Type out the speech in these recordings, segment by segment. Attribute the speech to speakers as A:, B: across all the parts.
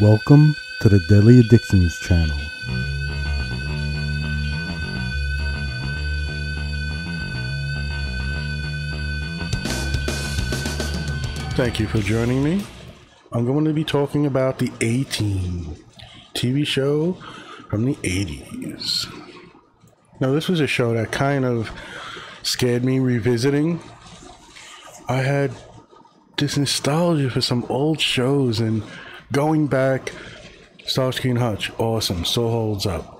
A: Welcome to the Deadly Addictions channel. Thank you for joining me. I'm going to be talking about the A Team TV show from the 80s. Now, this was a show that kind of scared me revisiting. I had this nostalgia for some old shows and going back. Starsky and Hutch, awesome, still holds up.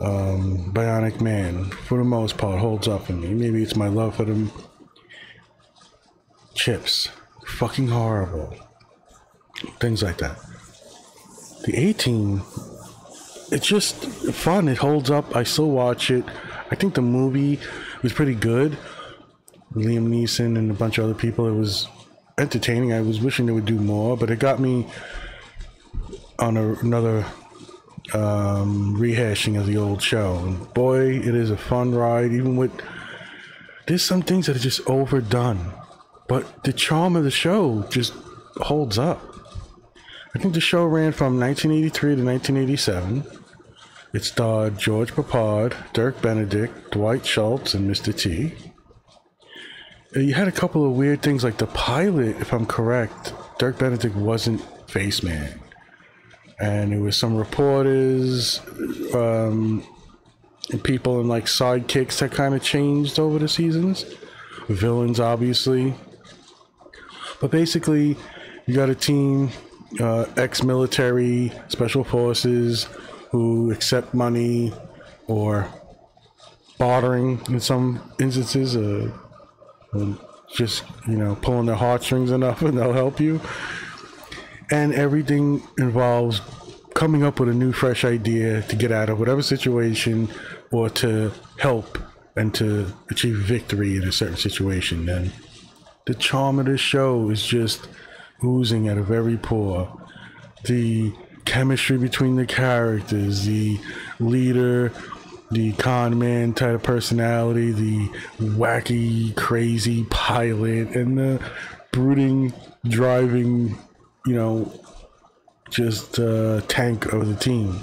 A: Um, Bionic Man, for the most part, holds up for me. Maybe it's my love for them. CHiPs, fucking horrible. Things like that. The A Team, it's just fun. It holds up. I still watch it. I think the movie was pretty good. Liam Neeson and a bunch of other people. It was entertaining. I was wishing they would do more, but it got me on a, another um, rehashing of the old show. And boy, it is a fun ride. Even with there's some things that are just overdone, but the charm of the show just holds up. I think the show ran from 1983 to 1987. It starred George Peppard, Dirk Benedict, Dwight Schultz, and Mr. T. Uh, You had a couple of weird things, like the pilot, if I'm correct, Dirk Benedict wasn't Face Man. And it was some reporters, um, and people and like sidekicks that kind of changed over the seasons. Villains, obviously. But basically, you got a team, uh, ex military, special forces, who accept money or bartering in some instances, uh, just, you know, pulling their heartstrings enough and they'll help you. And everything involves coming up with a new, fresh idea to get out of whatever situation or to help and to achieve victory in a certain situation. And the charm of this show is just oozing at a very poor. The chemistry between the characters, the leader, the con man type of personality, the wacky, crazy pilot, and the brooding, driving, you know, just uh, tank of the team.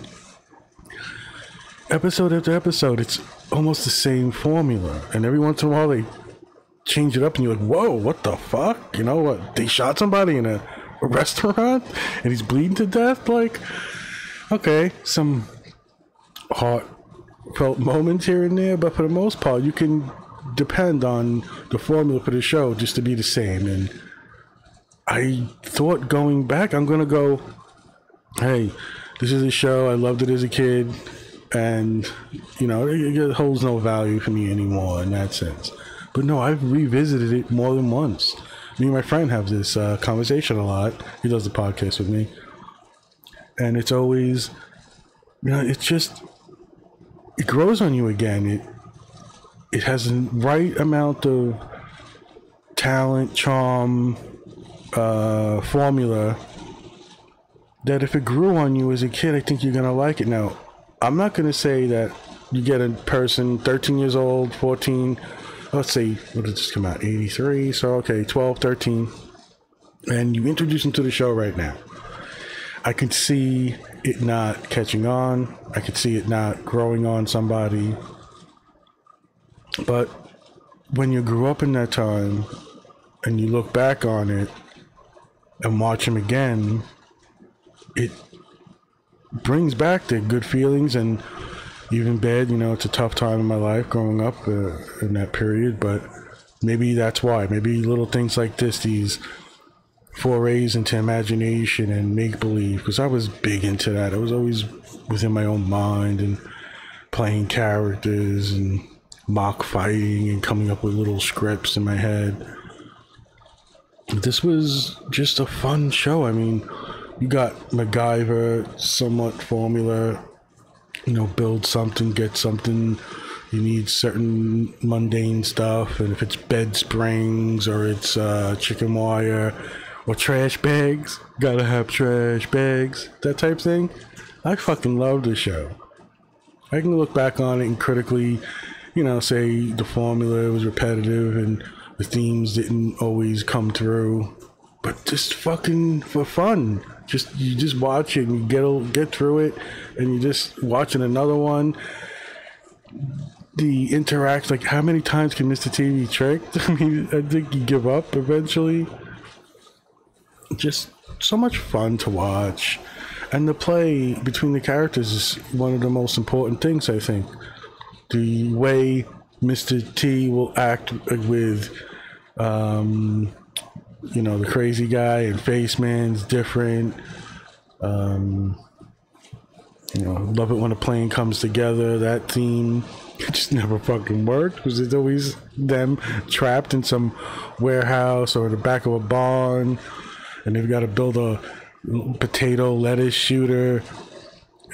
A: Episode after episode, it's almost the same formula, and every once in a while they change it up, and you're like, "Whoa, what the fuck?" You know what? They shot somebody in a, a restaurant, and he's bleeding to death. Like, okay, some heartfelt moments here and there, but for the most part, you can depend on the formula for the show just to be the same. And I thought going back, I'm gonna go, hey, this is a show I loved it as a kid, and you know it, it holds no value for me anymore in that sense. But no, I've revisited it more than once. Me and my friend have this uh, conversation a lot. He does the podcast with me, and it's always, you know, it's just it grows on you again. It it has the right amount of talent, charm, uh, formula that if it grew on you as a kid, I think you're gonna like it. Now, I'm not gonna say that you get a person 13 years old, 14, let's see, what did this come out? 83, so okay, 12, 13, and you introduce them to the show right now. I can see it not catching on. I could see it not growing on somebody. But when you grew up in that time and you look back on it and watch them again, it brings back the good feelings and even bad. You know, it's a tough time in my life growing up uh, in that period, but maybe that's why. Maybe little things like this, these forays into imagination and make believe, because I was big into that. I was always within my own mind and playing characters and mock fighting and coming up with little scripts in my head. This was just a fun show. I mean, you got MacGyver, somewhat formula, you know, build something, get something. You need certain mundane stuff, and if it's bed springs or it's uh, chicken wire or trash bags, gotta have trash bags, that type thing. I fucking love the show. I can look back on it and critically, you know, say the formula was repetitive and the themes didn't always come through. but just fucking for fun. Just you just watch it and you get get through it, and you just watching another one. The interact like how many times can Mr. T be tricked? I mean, I think you give up eventually. Just so much fun to watch, and the play between the characters is one of the most important things. I think the way Mr. T will act with um, you know, the crazy guy and Face Man's different. Um, you know, love it when a plane comes together. That theme just never fucking worked because it's always them trapped in some warehouse or the back of a barn, and they've got to build a potato lettuce shooter.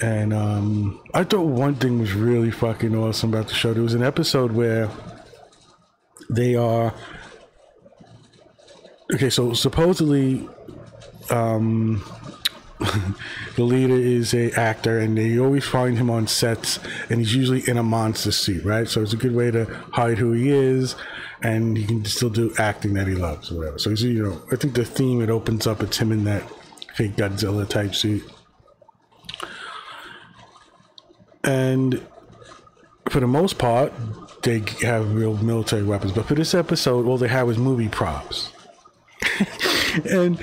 A: And um, I thought one thing was really fucking awesome about the show. There was an episode where they are okay, so supposedly, um, the leader is a actor, and they always find him on sets, and he's usually in a monster suit, right? So it's a good way to hide who he is, and he can still do acting that he loves, or whatever. So he's, you know, I think the theme it opens up, it's him in that fake Godzilla type suit, and for the most part, they have real military weapons. But for this episode, all they have was movie props. and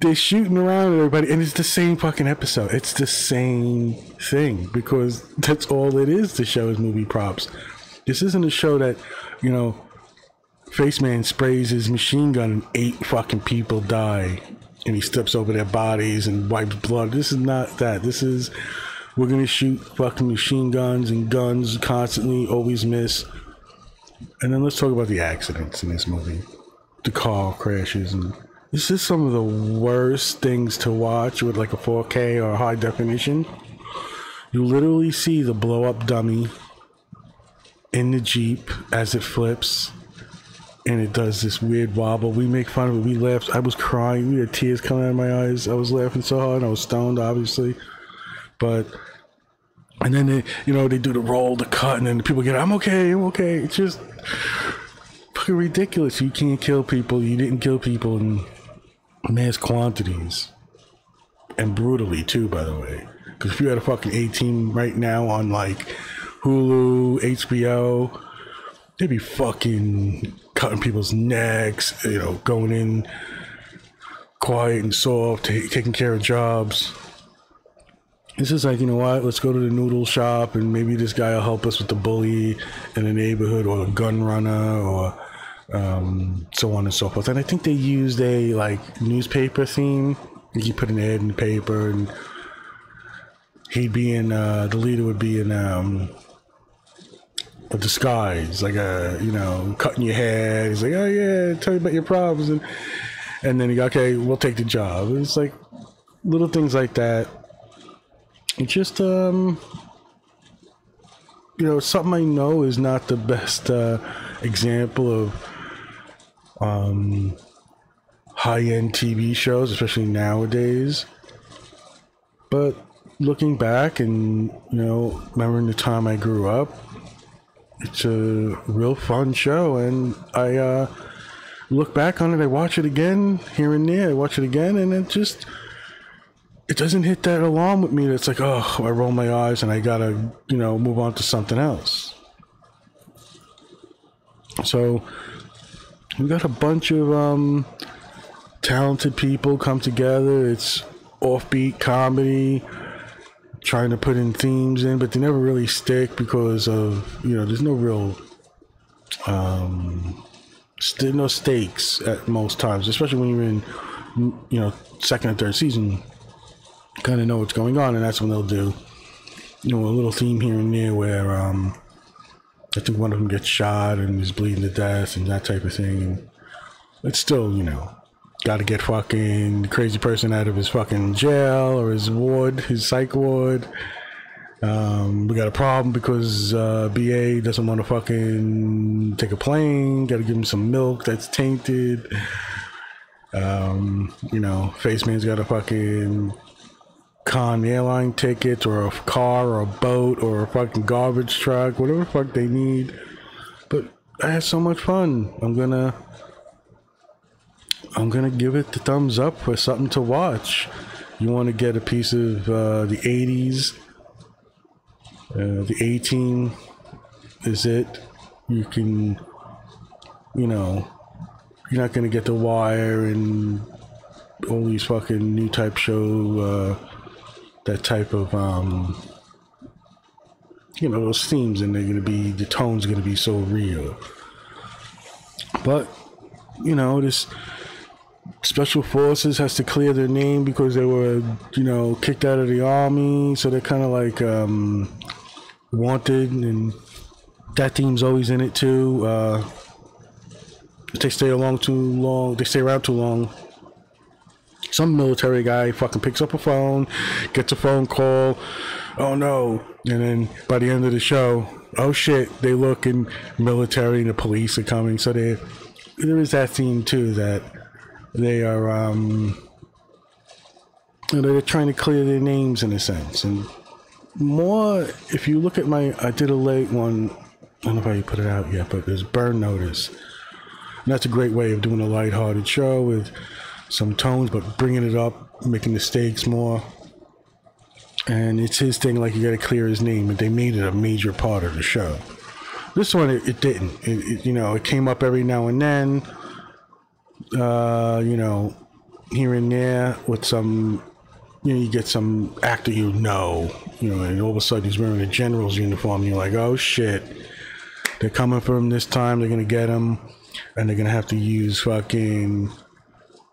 A: they're shooting around everybody, and it's the same fucking episode. It's the same thing because that's all it is. The show is movie props. This isn't a show that, you know, Face Man sprays his machine gun and eight fucking people die, and he steps over their bodies and wipes blood. This is not that. This is we're gonna shoot fucking machine guns and guns constantly, always miss. And then let's talk about the accidents in this movie the car crashes and it's just some of the worst things to watch with like a 4K or high definition. You literally see the blow up dummy in the Jeep as it flips and it does this weird wobble. We make fun of it. We laughed. I was crying. We had tears coming out of my eyes. I was laughing so hard. I was stoned, obviously. But, and then they, you know, they do the roll, the cut, and then the people get, I'm okay, I'm okay. It's just, fucking ridiculous. You can't kill people. You didn't kill people in mass quantities. And brutally, too, by the way. Because if you had a fucking A Team right now on like Hulu, HBO, they'd be fucking cutting people's necks, you know, going in quiet and soft, taking care of jobs. It's just like, you know what, let's go to the noodle shop and maybe this guy will help us with the bully in the neighborhood or a gun runner or um, so on and so forth. And I think they used a like newspaper theme. You put an ad in the paper, and he'd be in. Uh, the leader would be in um, a disguise, like a you know cutting your hair. He's like, oh yeah, tell me about your problems, and and then he go, okay, we'll take the job. It's like little things like that. Just um, you know, something I know is not the best uh, example of um, high end TV shows, especially nowadays. But looking back and, you know, remembering the time I grew up, it's a real fun show. And I uh, look back on it, I watch it again here and there, I watch it again, and it just. It doesn't hit that alarm with me. It's like, oh, I roll my eyes and I gotta, you know, move on to something else. So, we got a bunch of um, talented people come together. It's offbeat comedy, trying to put in themes in, but they never really stick because of you know there's no real um, no stakes at most times, especially when you're in you know second or third season. Kind of know what's going on, and that's when they'll do you know a little theme here and there where um, I think one of them gets shot and is bleeding to death and that type of thing. And it's still, you know, got to get fucking crazy person out of his fucking jail or his ward, his psych ward. Um, we got a problem because uh, BA doesn't want to fucking take a plane. Got to give him some milk that's tainted. Um, you know, Face Man's got to fucking con airline tickets or a car or a boat or a fucking garbage truck, whatever the fuck they need. But I had so much fun. I'm gonna I'm gonna give it the thumbs up for something to watch. You want to get a piece of uh, the 80s, uh, the A Team is it. You can, you know, you're not gonna get the Wire and all these fucking new type show, uh, that type of um, you know those themes, and they're gonna be the tone's gonna be so real. But you know this special forces has to clear their name because they were you know kicked out of the army, so they're kind of like um, wanted, and that theme's always in it too. Uh, if they stay along too long, they stay around too long. Some military guy fucking picks up a phone, gets a phone call. Oh no! And then by the end of the show, oh shit! They look and military and the police are coming. So they, there is that scene too that they are um, you know, they're trying to clear their names in a sense. And more, if you look at my, I did a late one. I don't know if I put it out yet, but there's Burn Notice. And that's a great way of doing a lighthearted show with some tones, but bringing it up, making the stakes more. And it's his thing, like you got to clear his name, but they made it a major part of the show. This one, it, it didn't. It, it, you know, it came up every now and then. Uh, you know, here and there with some, you know, you get some actor you know, you know, and all of a sudden he's wearing a general's uniform, and you're like, oh shit, they're coming for him this time. They're gonna get him and they're gonna have to use fucking,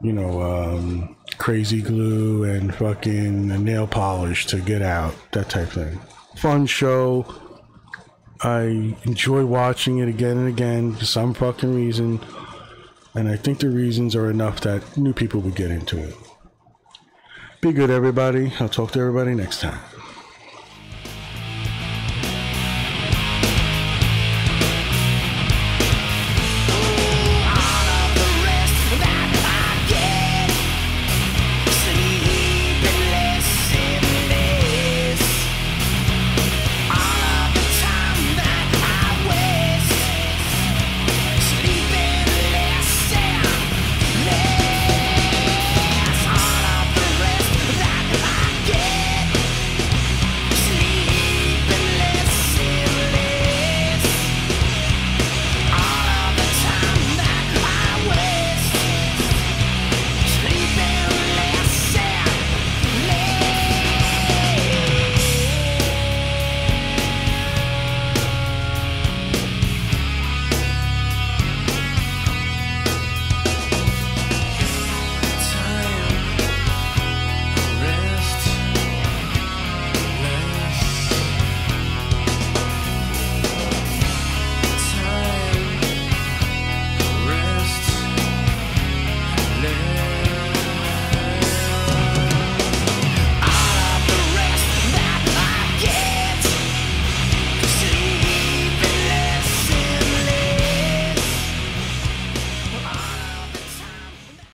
A: you know, um, crazy glue and fucking nail polish to get out. That type thing. Fun show. I enjoy watching it again and again for some fucking reason, and I think the reasons are enough that new people would get into it. Be good, everybody. I'll talk to everybody next time.